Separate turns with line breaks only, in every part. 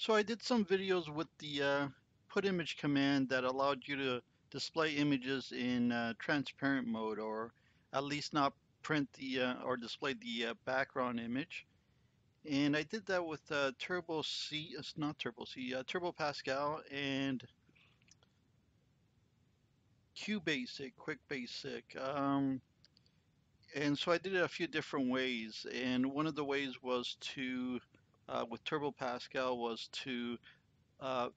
So I did some videos with the uh, put image command that allowed you to display images in uh, transparent mode or at least not print the uh, or display the uh, background image. And I did that with uh, Turbo C, it's not Turbo C, uh, Turbo Pascal and QBasic, Quick Basic. Um, and so I did it a few different ways. And one of the ways was to, uh, with Turbo Pascal, was to uh,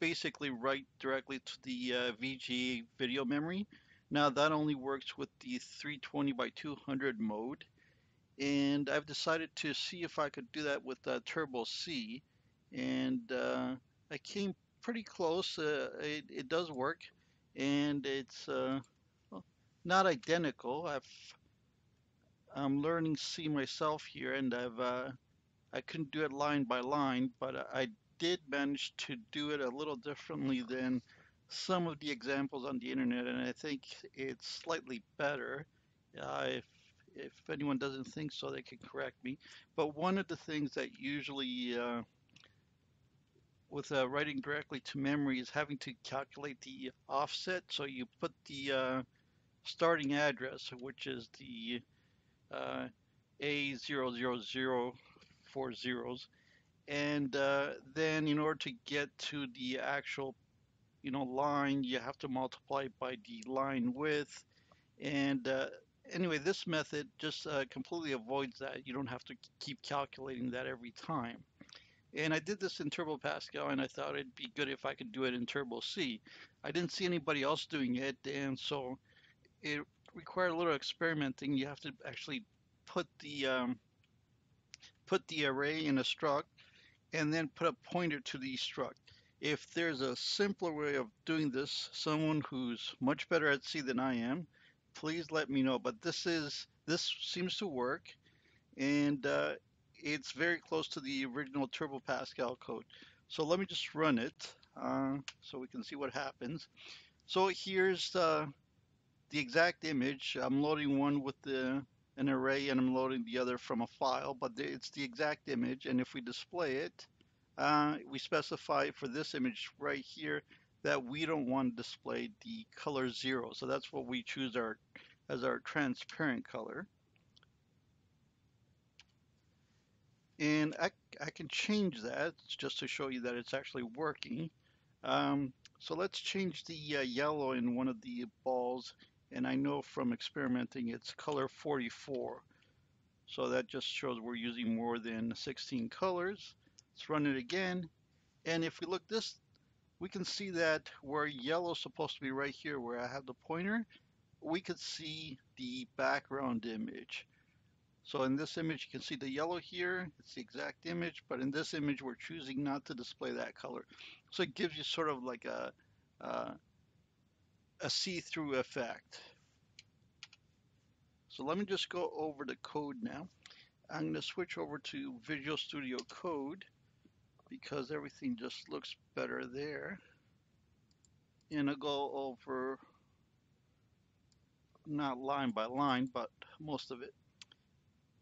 basically write directly to the uh, VGA video memory. Now that only works with the 320 by 200 mode. And I've decided to see if I could do that with uh, Turbo C. And uh, I came pretty close. Uh, it, it does work. And it's uh, not identical. I've I'm learning C myself here, and I've uh, I couldn't do it line by line, but I did manage to do it a little differently than some of the examples on the internet, and I think it's slightly better. Uh, if if anyone doesn't think so, they can correct me. But one of the things that usually uh, with uh, writing directly to memory is having to calculate the offset. So you put the uh, starting address, which is the uh, A000 four zeros. And uh, then in order to get to the actual, you know, line, you have to multiply by the line width. And uh, anyway, this method just uh, completely avoids that. You don't have to keep calculating that every time. And I did this in Turbo Pascal, and I thought it'd be good if I could do it in Turbo C. I didn't see anybody else doing it, and so it required a little experimenting. You have to actually put the um, put the array in a struct, and then put a pointer to the struct. If there's a simpler way of doing this, someone who's much better at C than I am, please let me know. But this is this seems to work, and uh, it's very close to the original Turbo Pascal code. So let me just run it uh, so we can see what happens. So here's uh, the exact image. I'm loading one with the an array and I'm loading the other from a file, but it's the exact image. And if we display it, uh, we specify for this image right here that we don't want to display the color zero. So that's what we choose our as our transparent color. And I, I can change that just to show you that it's actually working. Um, so let's change the uh, yellow in one of the balls. And I know from experimenting it's color 44. So that just shows we're using more than 16 colors. Let's run it again. And if we look this, we can see that where yellow is supposed to be right here where I have the pointer, we could see the background image. So in this image, you can see the yellow here. It's the exact image, but in this image, we're choosing not to display that color. So it gives you sort of like a, uh, a see-through effect. So let me just go over the code now. I'm going to switch over to Visual Studio Code because everything just looks better there. And I'll go over not line by line, but most of it.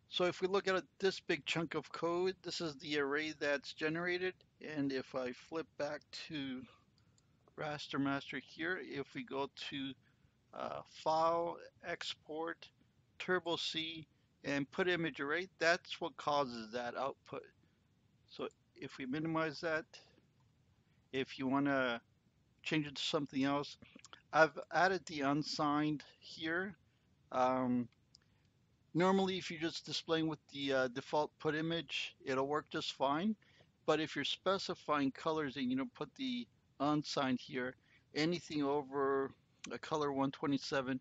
So if we look at this big chunk of code, this is the array that's generated. And if I flip back to Raster Master here, if we go to uh, File, Export, Turbo C, and put image array, that's what causes that output. So if we minimize that, if you want to change it to something else, I've added the unsigned here. Um, Normally, if you're just displaying with the uh, default put image, it'll work just fine. But if you're specifying colors and you know put the unsigned here, anything over a color 127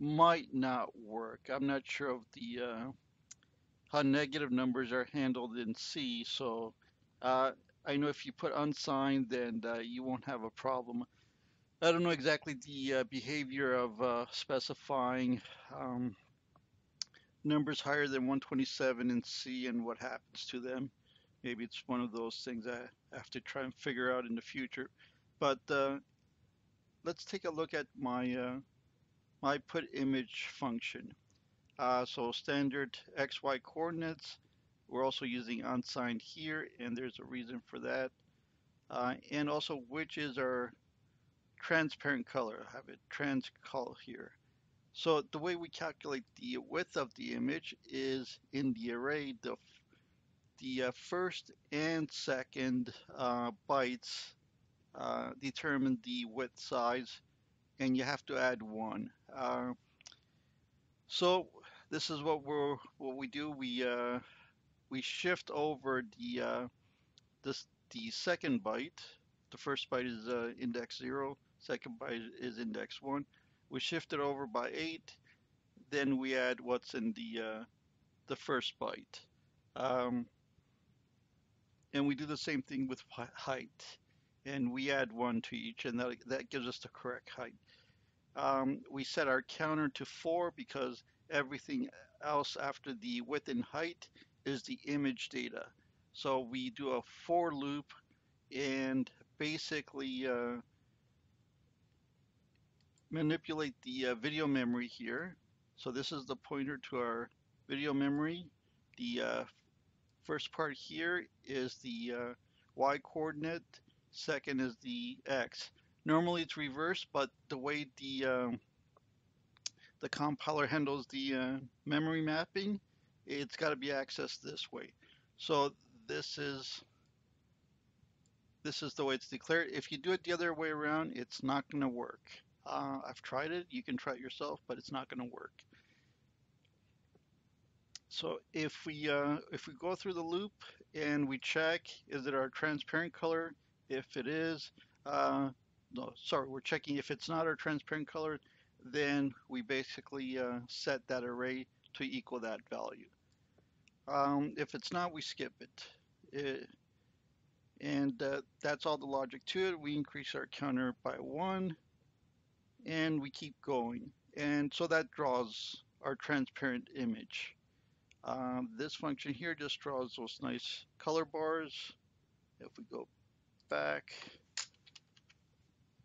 might not work. I'm not sure of the uh, how negative numbers are handled in C. So uh, I know if you put unsigned, then uh, you won't have a problem. I don't know exactly the uh, behavior of uh, specifying um, numbers higher than 127 in C and what happens to them. Maybe it's one of those things I have to try and figure out in the future. But uh, let's take a look at my uh, my put image function. Uh, so standard XY coordinates. We're also using unsigned here, and there's a reason for that. Uh, and also, which is our transparent color. I have a trans color here. So the way we calculate the width of the image is in the array, the, the uh, first and second uh, bytes uh, determine the width size, and you have to add one. Uh, so this is what we're what we do. We uh, we shift over the this the second byte. The first byte is index zero. Second byte is index one. We shift it over by eight. Then we add what's in the the first byte. Um, and we do the same thing with height. And we add one to each, and that, that gives us the correct height. Um, we set our counter to four because everything else after the width and height is the image data. So we do a for loop and basically uh, manipulate the uh, video memory here. So this is the pointer to our video memory. The uh, first part here is the uh, y coordinate. Second is the x. Normally it's reversed, but the way the um, the compiler handles the uh, memory mapping, it's got to be accessed this way. So this is this is the way it's declared. If you do it the other way around, it's not going to work. Uh, I've tried it. You can try it yourself, but it's not going to work. So if we uh, if we go through the loop and we check, is it our transparent color? If it is, uh, no, sorry, we're checking if it's not our transparent color, then we basically uh, set that array to equal that value. Um, if it's not, we skip it. it and uh, that's all the logic to it. We increase our counter by one and we keep going. And so that draws our transparent image. Um, this function here just draws those nice color bars. If we go back,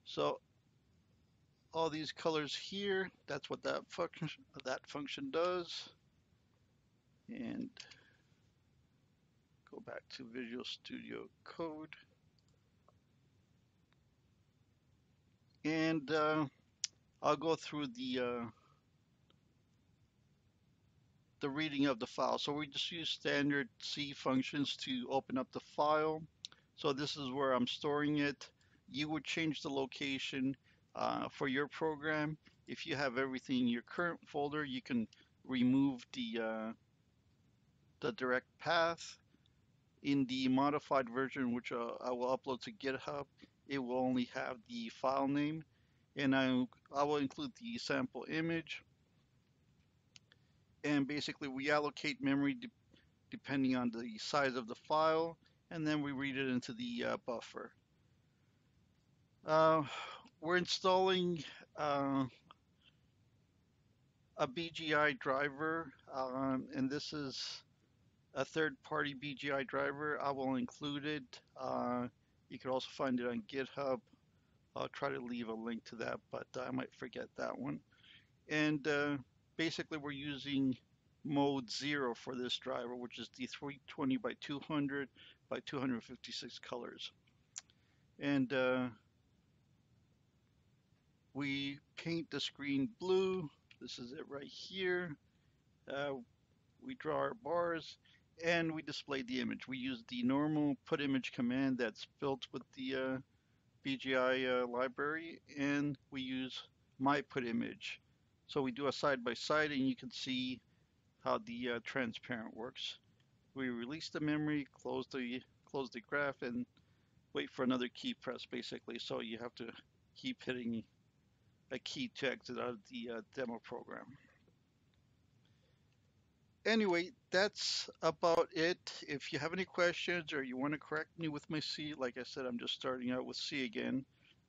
so all these colors here, that's what that function that function does. And go back to Visual Studio Code. And uh, I'll go through the uh, the reading of the file. So we just use standard C functions to open up the file. So this is where I'm storing it. You would change the location uh, for your program. If you have everything in your current folder, you can remove the, uh, the direct path. In the modified version, which uh, I will upload to GitHub, it will only have the file name. And I, I will include the sample image. And basically, we allocate memory de depending on the size of the file, and then we read it into the uh, buffer. Uh, we're installing uh, a BGI driver, um, and this is a third-party BGI driver. I will include it. Uh, you can also find it on GitHub. I'll try to leave a link to that, but I might forget that one. And uh, basically, we're using mode 0 for this driver, which is the 320 by 200 by 256 colors. And uh, we paint the screen blue. This is it right here. Uh, we draw our bars and we display the image. We use the normal put image command that's built with the uh, BGI uh, library and we use my put image. So we do a side by side and you can see how the uh, transparent works. We release the memory, close the close the graph and wait for another key press basically. So you have to keep hitting a key to exit out of the uh, demo program. Anyway, that's about it. If you have any questions or you want to correct me with my C, like I said, I'm just starting out with C again.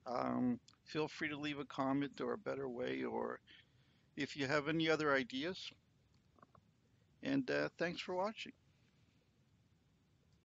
Um, feel free to leave a comment or a better way, or if you have any other ideas. And uh, thanks for watching.